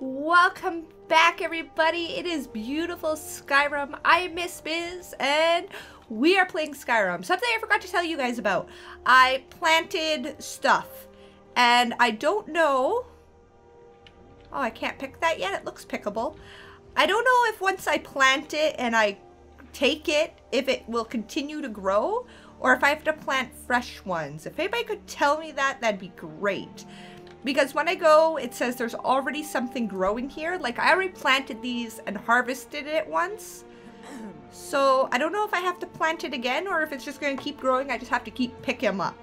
Welcome back, everybody. It is beautiful Skyrim. I Miss Bizz, and we are playing Skyrim. Something I forgot to tell you guys about. I planted stuff, and I don't know... Oh, I can't pick that yet. It looks pickable. I don't know if once I plant it and I take it, if it will continue to grow, or if I have to plant fresh ones. If anybody could tell me that, that'd be great. Because when I go, it says there's already something growing here. Like, I already planted these and harvested it once. So, I don't know if I have to plant it again or if it's just going to keep growing. I just have to keep picking them up.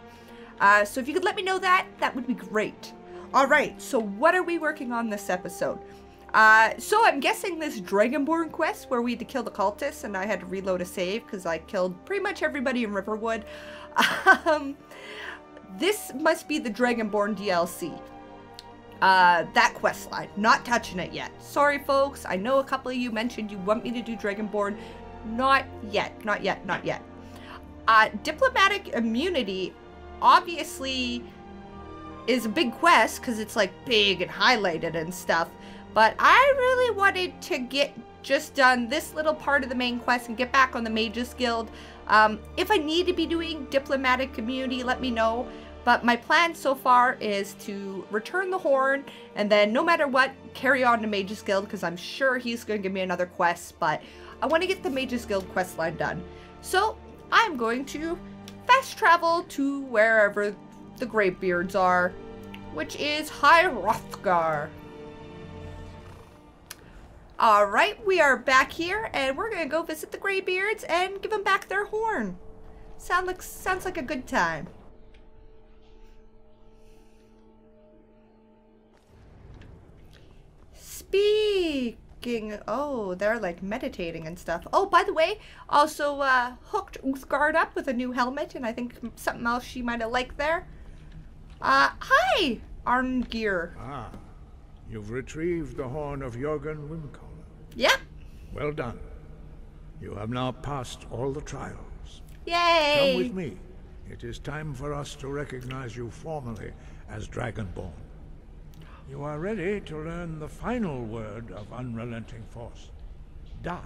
Uh, so, if you could let me know that, that would be great. All right, so what are we working on this episode? Uh, so I'm guessing this Dragonborn quest where we had to kill the cultists and I had to reload a save because I killed pretty much everybody in Riverwood. Um, this must be the Dragonborn DLC. Uh, that quest line. Not touching it yet. Sorry, folks. I know a couple of you mentioned you want me to do Dragonborn. Not yet. Not yet. Not yet. Uh, diplomatic immunity obviously is a big quest because it's like big and highlighted and stuff. But I really wanted to get just done this little part of the main quest and get back on the Mages Guild. Um, if I need to be doing diplomatic immunity, let me know. But my plan so far is to return the horn and then no matter what, carry on to Mages Guild because I'm sure he's going to give me another quest. But I want to get the Mages Guild quest line done. So I'm going to fast travel to wherever the Greybeards are, which is High Hrothgar. Alright, we are back here, and we're gonna go visit the Greybeards and give them back their horn. Sound like, sounds like a good time. Speaking, oh, they're like meditating and stuff. Oh, by the way, also uh, hooked Uthgerd up with a new helmet, and I think something else she might have liked there. Uh, hi, Arngeir. Ah, you've retrieved the horn of Jurgen Windcaller. Yep. Well done. You have now passed all the trials. Yay! Come with me. It is time for us to recognize you formally as Dragonborn. You are ready to learn the final word of unrelenting force. Da,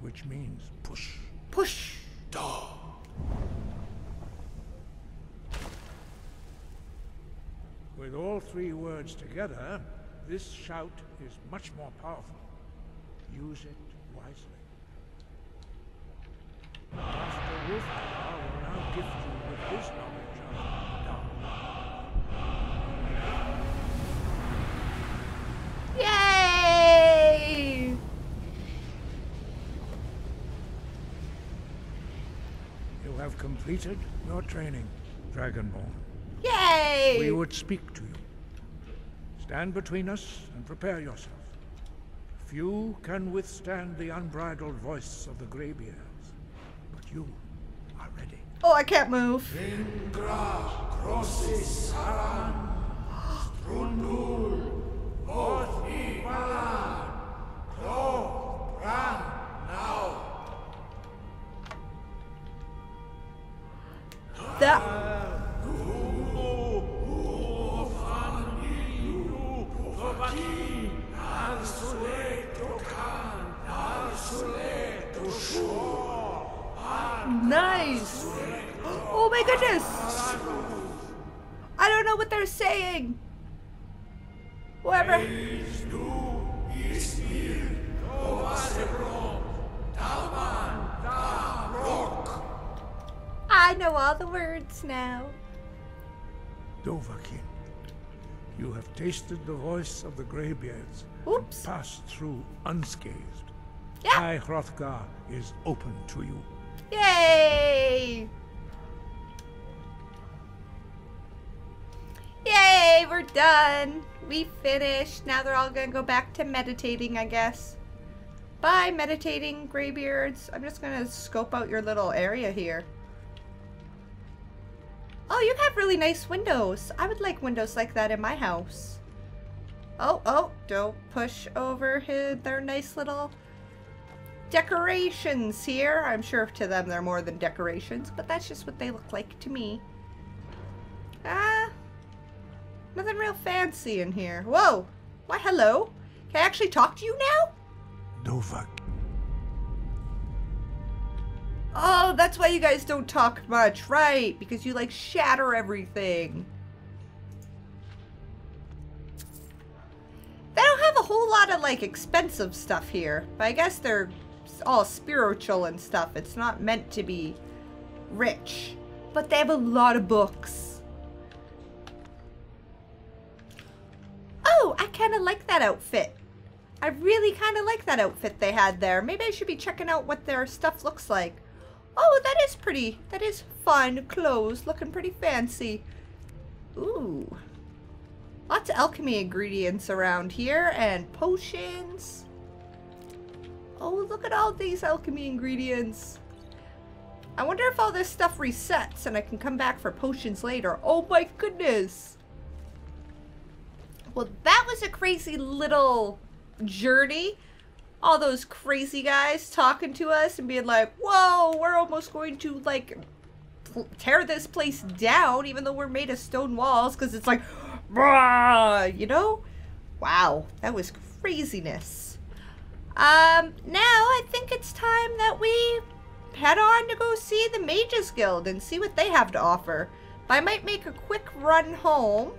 which means push. Push. Da. With all three words together, this shout is much more powerful. Use it wisely. Master Wulfgar will now gift you with his knowledge Yay! You have completed your training, Dragonborn. Yay! We would speak to you. Stand between us and prepare yourself. Few can withstand the unbridled voice of the Greybeards, but you are ready. Oh, I can't move. Ingra crossis saran, strundul, othi my goodness. I don't know what they're saying. Whoever. I know all the words now. Dovahkiin, you have tasted the voice of the Greybeards Oops. and passed through unscathed. Yeah. High Hrothgar is open to you. Yay! Yay, we're done. We finished. Now they're all gonna go back to meditating, I guess. Bye, meditating graybeards. I'm just gonna scope out your little area here. Oh, you have really nice windows. I would like windows like that in my house. Oh, oh, don't push over his, their nice little decorations here. I'm sure to them they're more than decorations, but that's just what they look like to me. Ah, nothing real fancy in here. Whoa, Why, hello. Can I actually talk to you now? Dovak. Oh, that's why you guys don't talk much, right? Because you like shatter everything. They don't have a whole lot of like expensive stuff here, but I guess they're all spiritual and stuff. It's not meant to be rich, but they have a lot of books. Oh, I kind of like that outfit. I really kind of like that outfit they had there. Maybe I should be checking out what their stuff looks like. Oh, that is pretty. That is fun clothes. Looking pretty fancy. Ooh. Lots of alchemy ingredients around here and potions. Oh, look at all these alchemy ingredients. I wonder if all this stuff resets and I can come back for potions later. Oh my goodness. Well, that was a crazy little journey all those crazy guys talking to us and being like, whoa, we're almost going to, like, tear this place down, even though we're made of stone walls, because it's like, you know? Wow, that was craziness. Um, now I think it's time that we head on to go see the Mages Guild and see what they have to offer. I might make a quick run home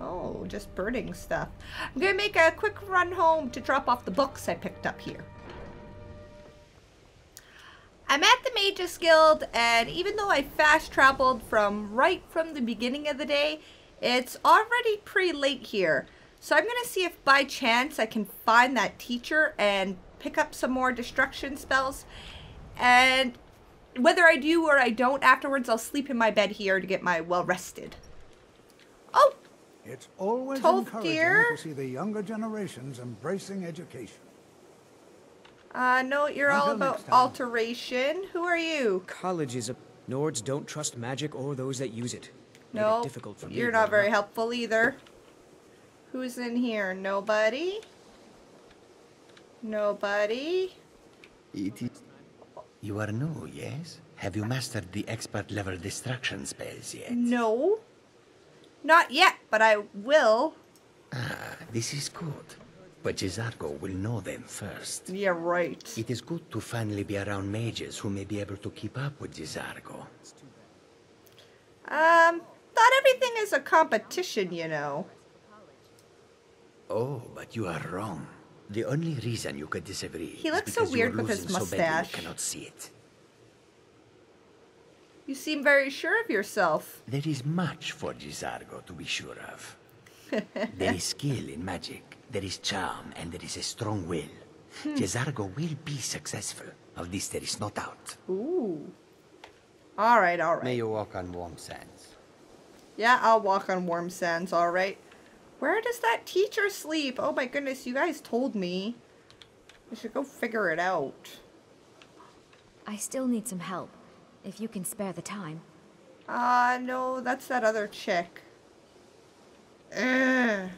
Oh, just burning stuff. I'm gonna make a quick run home to drop off the books I picked up here. I'm at the Mages Guild, and even though I fast traveled from right from the beginning of the day, it's already pretty late here. So I'm gonna see if by chance I can find that teacher and pick up some more destruction spells. And whether I do or I don't afterwards, I'll sleep in my bed here to get my well rested. Oh, it's always Tolf encouraging dear. to see the younger generations embracing education. Uh, no, you're all about alteration. Who are you? College is a... Nords don't trust magic or those that use it. Made it No, difficult for you're not very up. helpful either. Who's in here? Nobody? Nobody? It is... You are new, yes? Have you mastered the expert level destruction spells yet? No. Not yet, but I will. Ah, this is good. But J'zargo will know them first. Yeah, right. It is good to finally be around mages who may be able to keep up with J'zargo. Um, not everything is a competition, you know. Oh, but you are wrong. The only reason you could disagree He is looks so because you are weird with his losing so badly mustache. you cannot see it. You seem very sure of yourself. There is much for J'zargo to be sure of. there is skill in magic, there is charm, and there is a strong will. Hmm. J'zargo will be successful. Of this there is no doubt. Ooh. Alright, alright. May you walk on warm sands. Yeah, I'll walk on warm sands, alright. Where does that teacher sleep? Oh my goodness, you guys told me. I should go figure it out. I still need some help, if you can spare the time. Uh, no, that's that other chick. Ugh.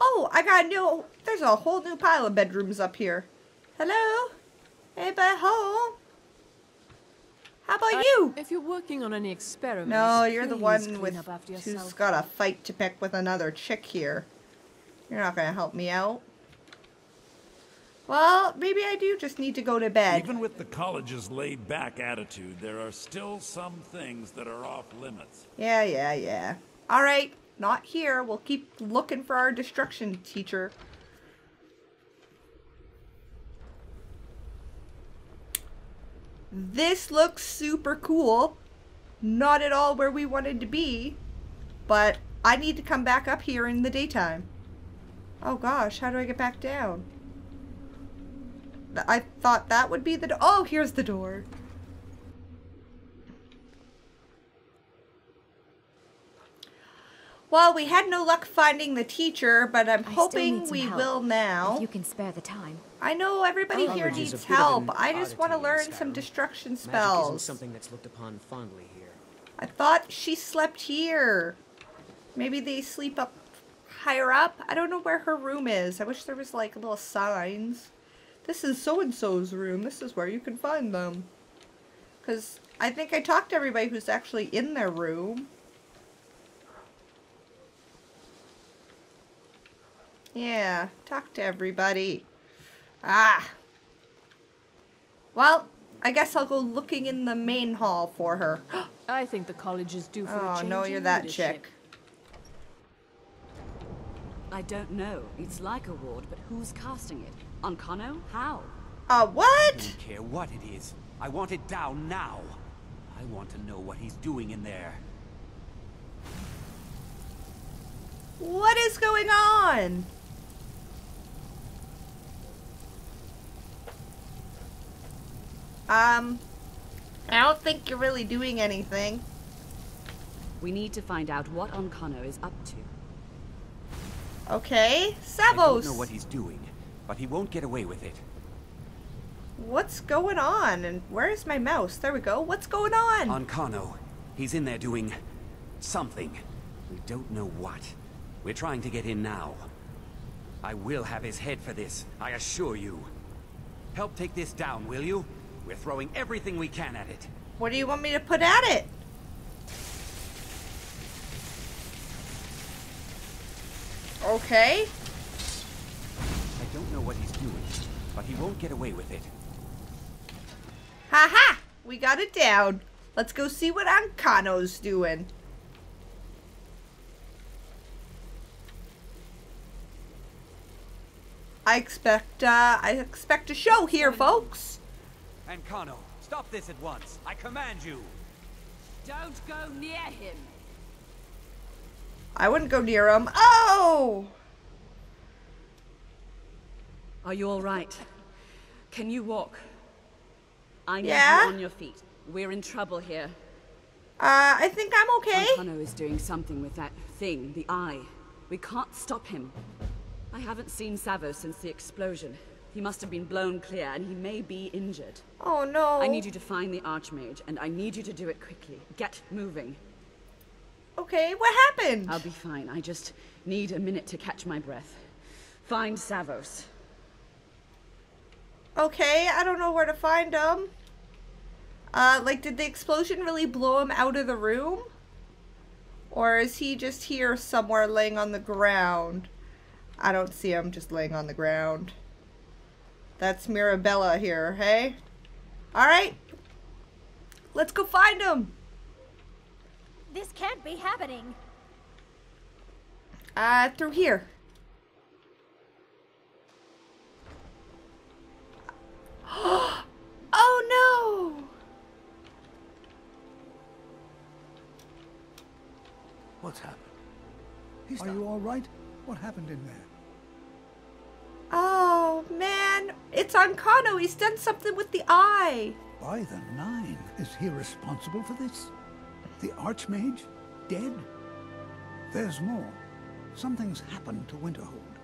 Oh, I got a new, there's a whole new pile of bedrooms up here. Hello? Anybody home? How about Uh, you? If you're working on any experiments, No, you're the one clean with up after who's yourself. got a fight to pick with another chick here. You're not gonna help me out. Well, maybe I do just need to go to bed. Even with the college's laid back attitude, there are still some things that are off limits. Yeah, yeah, yeah. All right, not here. We'll keep looking for our destruction teacher. This looks super cool. Not at all where we wanted to be, but I need to come back up here in the daytime. Oh gosh, how do I get back down? Th- I thought that would be the do- Oh, here's the door. Well, we had no luck finding the teacher, but I'm I hoping we help, will now. If you can spare the time. I know everybody here College is a needs help. I just want to learn some Skyrim. destruction Magic isn't spells. something that's looked upon fondly here. I thought she slept here. Maybe they sleep up higher up. I don't know where her room is. I wish there was like little signs. This is so and so's room. This is where you can find them. Because I think I talked to everybody who's actually in their room. Yeah, talk to everybody. Ah. Well, I guess I'll go looking in the main hall for her. I think the college is due for a oh, change no, you're that leadership. chick. I don't know. It's like a ward, but who's casting it? Ancano? How? Uh, I don't care what it is. I want it down now. I want to know what he's doing in there. What is going on? Um, I don't think you're really doing anything. We need to find out what Ancano is up to. Okay, Savos. I don't know what he's doing, but he won't get away with it. What's going on? And where's my mouse? There we go. What's going on? Ancano, he's in there doing something. We don't know what. We're trying to get in now. I will have his head for this, I assure you. Help take this down, will you? We're throwing everything we can at it. What do you want me to put at it? Okay. I don't know what he's doing, but he won't get away with it. Ha -ha! We got it down. Let's go see what Ancano's doing. I expect, uh, I expect a show here, folks. Ancano, stop this at once. I command you. Don't go near him! I wouldn't go near him. Oh! Are you alright? Can you walk? I need Yeah? you on your feet. We're in trouble here. Uh, I think I'm okay. Ancano is doing something with that thing, the eye. We can't stop him. I haven't seen Savo since the explosion. He must have been blown clear, and he may be injured. Oh no. I need you to find the Archmage, and I need you to do it quickly. Get moving. Okay, what happened? I'll be fine. I just need a minute to catch my breath. Find Savos. Okay, I don't know where to find him. Uh, like, did the explosion really blow him out of the room? Or is he just here somewhere laying on the ground? I don't see him just laying on the ground. That's Mirabelle here, hey? Alright. Let's go find him. This can't be happening. Uh, through here. oh no! What's happened? Are you all right? What happened in there? Oh man, it's Ancano. He's done something with the eye. By the nine, is he responsible for this? The Archmage? Dead? There's more. Something's happened to Winterhold.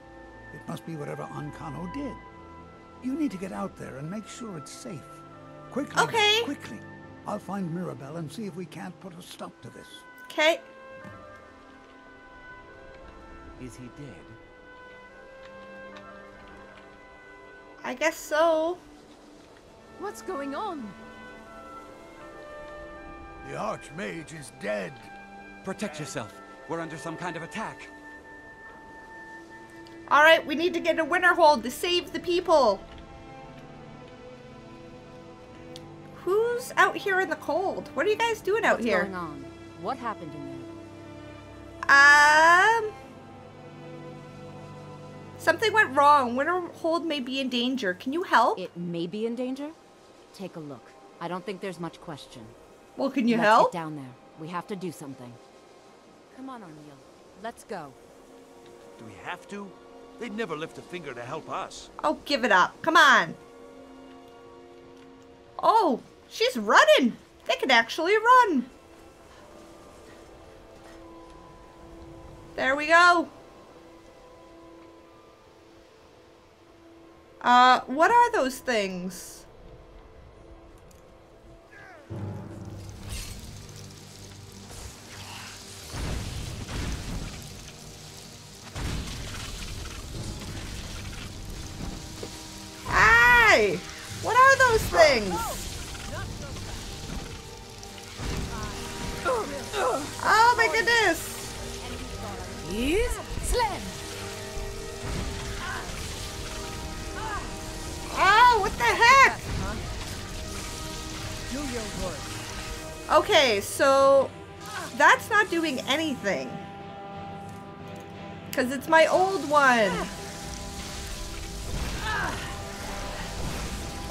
It must be whatever Ancano did. You need to get out there and make sure it's safe. Quickly. Okay. Quickly. I'll find Mirabelle and see if we can't put a stop to this. Okay. Is he dead? I guess so. What's going on? The Archmage is dead. Protect yourself. We're under some kind of attack. Alright, we need to get a Winterhold to save the people. Who's out here in the cold? What are you guys doing out What's here? going on? What happened in there? Um. Something went wrong. Winterhold may be in danger. Can you help? It may be in danger? Take a look. I don't think there's much question. well, can you Let's help? get down there. We have to do something. Come on, O'Neill. Let's go. Do we have to? They'd never lift a finger to help us. Oh, give it up. Come on. Oh, she's running. They can actually run. There we go. Uh, what are those things? Hey! What are those things? Okay, so that's not doing anything. Because it's my old one.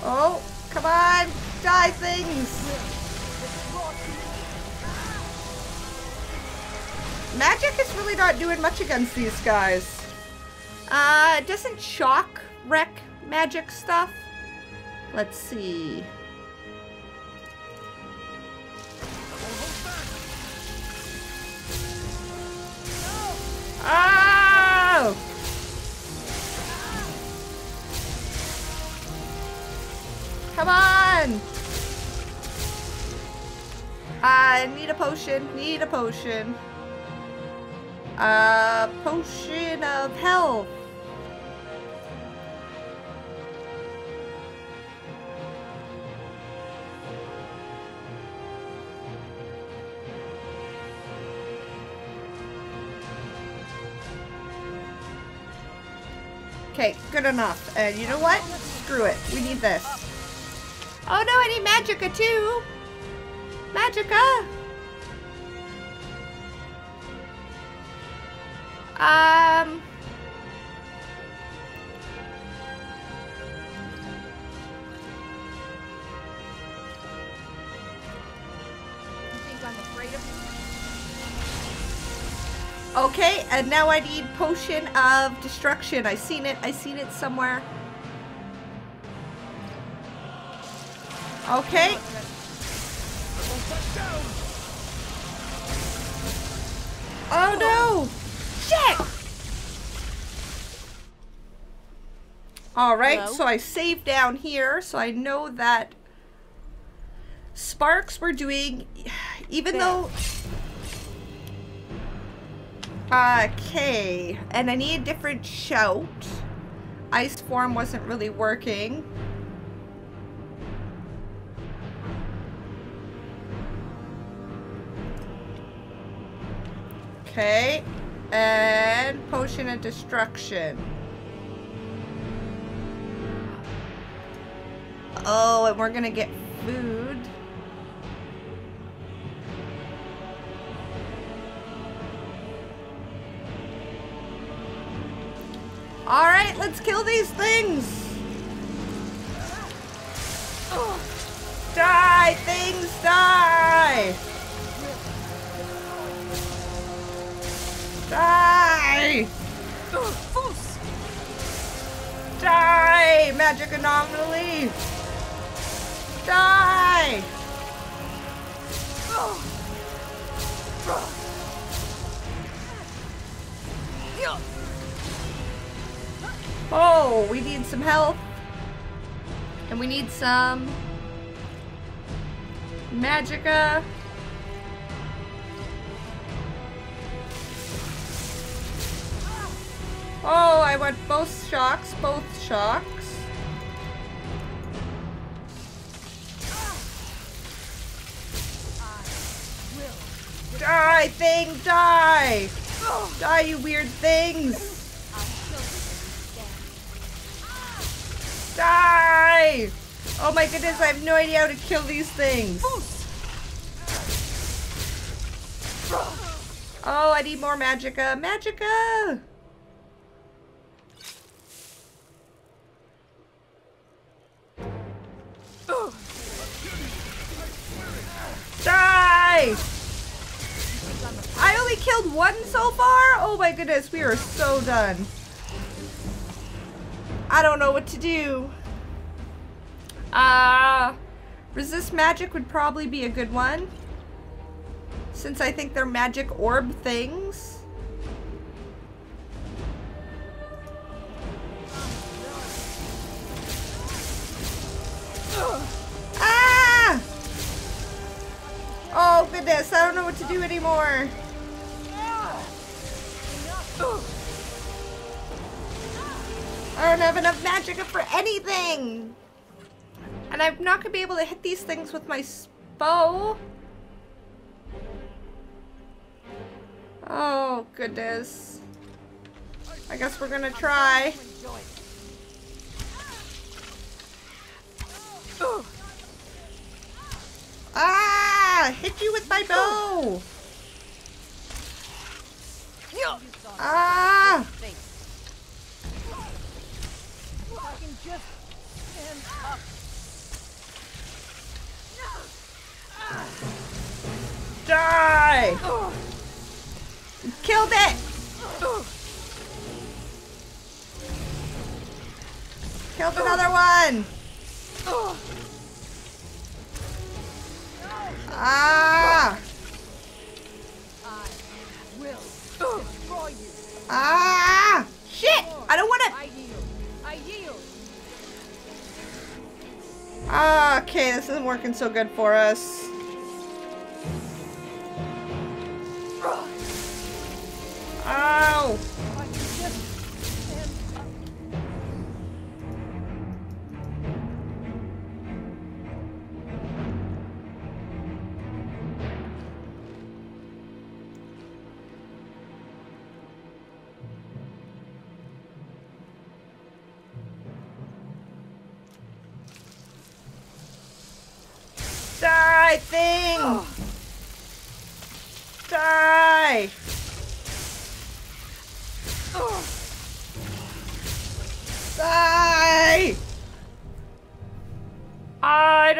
Oh, come on. Die things. Magic is really not doing much against these guys. Uh, doesn't shock wreck magic stuff? Let's see. Oh! Come on! I need a potion. Need a potion. A potion of health. Okay, good enough. And you know what? Screw it. We need this. Oh no, I need Magicka too! Magicka! Um... Okay, and now I need Potion of Destruction. I seen it. I seen it somewhere. Okay. Oh no! Shit! Alright, so I saved down here, so I know that Sparks were doing, even though Okay, and I need a different shout. Ice form wasn't really working. Okay, and potion of destruction. Oh, and we're gonna get food. Alright, let's kill these things! Die, things, die! Die! Die! Magic anomaly! Die! Oh, we need some help. And we need some Magicka. Oh, I want both shocks, both shocks. Die, thing, die! Die, you weird things! Die! Oh my goodness, I have no idea how to kill these things. Oh, I need more Magicka. Magicka! Die! I only killed one so far? Oh my goodness, we are so done. I don't know what to do. Uh, resist magic would probably be a good one. Since I think they're magic orb things. Ah! Oh goodness, I don't know what to do anymore. I don't have enough magic for anything. And I'm not gonna be able to hit these things with my bow. Oh, goodness. I guess we're gonna try. Ah! Hit you with my bow! Ah! I can just stand up. Die! Killed it! Killed another one! Ah! I will destroy you. Ah! Shit! I don't yield. Ah, okay, this isn't working so good for us. Au!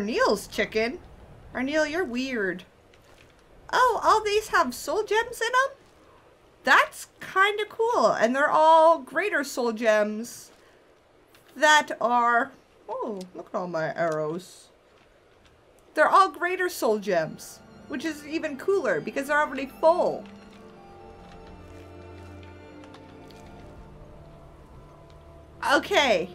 Arniel's chicken. Arniel, you're weird. Oh, all these have soul gems in them? That's kind of cool. And they're all greater soul gems that are... Oh, look at all my arrows. They're all greater soul gems, which is even cooler because they're already full. Okay.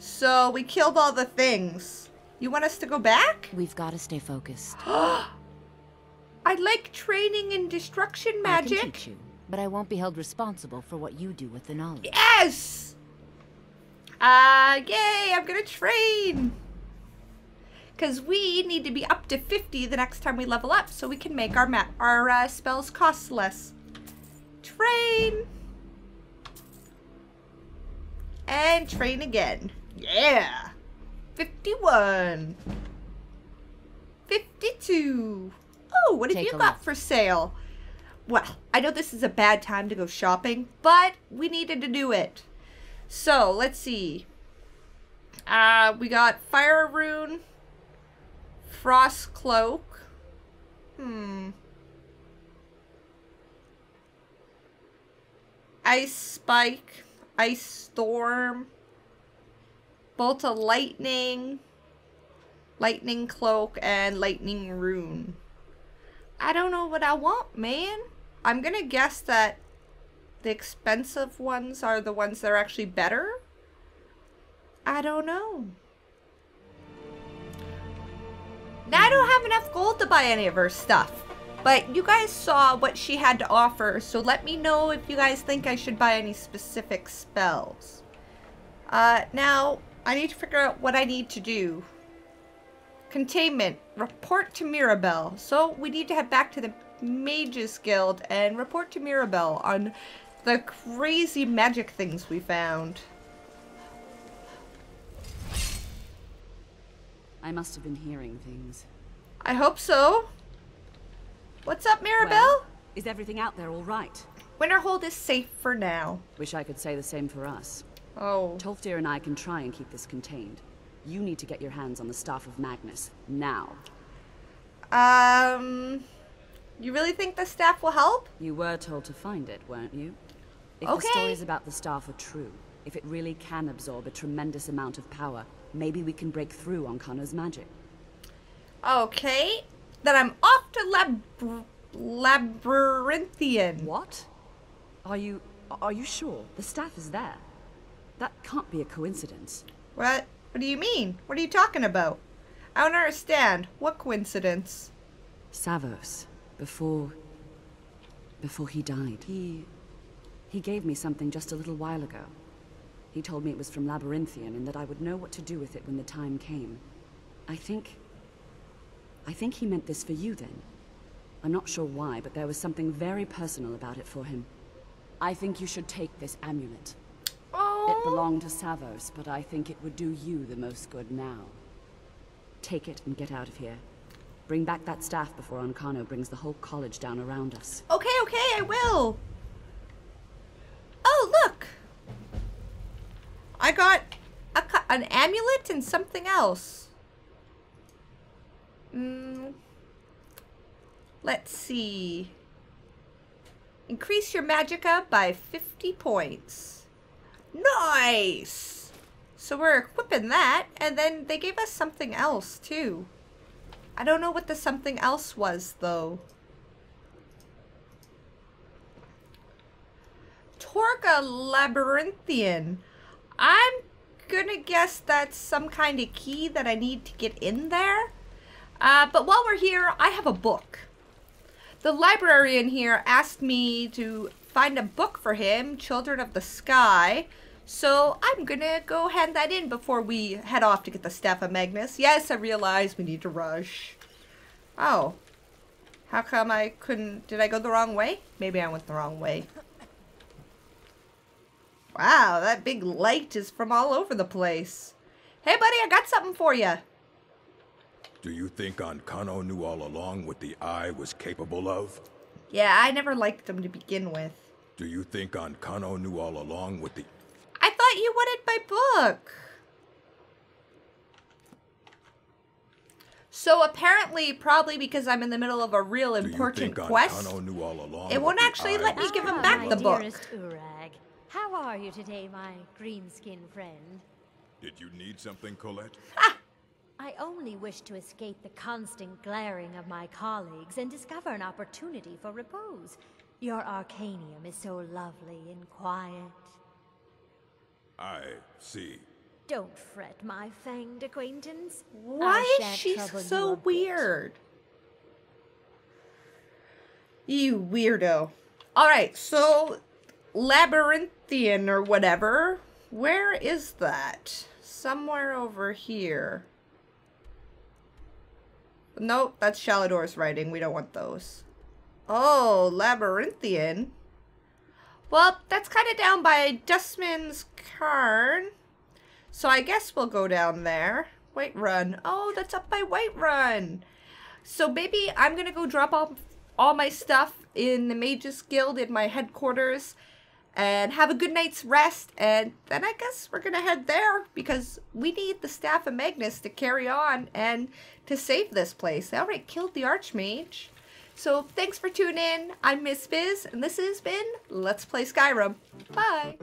So we killed all the things. You want us to go back? We've got to stay focused. I like training in destruction magic. I can teach you, but I won't be held responsible for what you do with the knowledge. Yes! Uh, yay, I'm gonna train. Because we need to be up to 50 the next time we level up so we can make our, our uh, spells cost less. Train. And train again. Yeah. 51. 52. Oh, what have Take you got look. for sale? Well, I know this is a bad time to go shopping, but we needed to do it. So, let's see. Uh, we got Fire Rune, Frost Cloak. Hmm. Ice Spike, Ice Storm, Bolt of Lightning, Lightning Cloak, and Lightning Rune. I don't know what I want, man. I'm gonna guess that the expensive ones are the ones that are actually better. I don't know. Now, I don't have enough gold to buy any of her stuff. But you guys saw what she had to offer, so let me know if you guys think I should buy any specific spells. Uh, now, I need to figure out what I need to do. Containment. Report to Mirabelle. So, we need to head back to the Mages Guild and report to Mirabelle on the crazy magic things we found. I must have been hearing things. I hope so. What's up, Mirabelle? Well, is everything out there all right? Winterhold is safe for now. Wish I could say the same for us. Oh. Tolfdir and I can try and keep this contained. You need to get your hands on the Staff of Magnus, now. Um... You really think the staff will help? You were told to find it, weren't you? If okay. the stories about the staff are true, if it really can absorb a tremendous amount of power, maybe we can break through Ancano's magic. Okay. Then I'm off to Lab... Labyrinthian. What? Are you... are you sure? The staff is there. That can't be a coincidence. What? What do you mean? What are you talking about? I don't understand. What coincidence? Savos before... before he died. He... he gave me something just a little while ago. He told me it was from Labyrinthian and that I would know what to do with it when the time came. I think... I think he meant this for you then. I'm not sure why, but there was something very personal about it for him. I think you should take this amulet. It belonged to Savos, but I think it would do you the most good now. Take it and get out of here. Bring back that staff before Ancano brings the whole college down around us. Okay, okay, I will. Oh, look. I got a, an amulet and something else. Mm, let's see. Increase your magicka by 50 points. Nice! So we're equipping that, and then they gave us something else, too. I don't know what the something else was, though. Torga Labyrinthian. I'm gonna guess that's some kind of key that I need to get in there. Uh, but while we're here, I have a book. The librarian here asked me to find a book for him, Children of the Sky. So I'm gonna go hand that in before we head off to get the Staff of Magnus. Yes, I realize we need to rush. Oh. How come I couldn't... Did I go the wrong way? Maybe I went the wrong way. Wow, that big light is from all over the place. Hey, buddy, I got something for you. Do you think Ancano knew all along what the Eye was capable of? Yeah, I never liked him to begin with. Do you think Ancano knew all along what the... I thought you wanted my book. So apparently, probably because I'm in the middle of a real important quest, it won't actually let me give him back the book. Dearest Urag, how are you today, my green-skin friend? Did you need something, Colette? Ah! I only wish to escape the constant glaring of my colleagues and discover an opportunity for repose. Your Arcanaeum is so lovely and quiet. I see. Don't fret, my fanged acquaintance. Why is she so weird? You weirdo. Alright, so Labyrinthian or whatever. Where is that? Somewhere over here. Nope, that's Shalidor's writing. We don't want those. Oh, Labyrinthian. Well, that's kind of down by Dustman's Cairn. So I guess we'll go down there. Whiterun. Oh, that's up by Whiterun. So maybe I'm going to go drop off all my stuff in the Mages Guild in my headquarters and have a good night's rest. And then I guess we're going to head there because we need the Staff of Magnus to carry on and to save this place. They already killed the Archmage. So thanks for tuning in. I'm Miss Bizz, and this has been Let's Play Skyrim. Bye!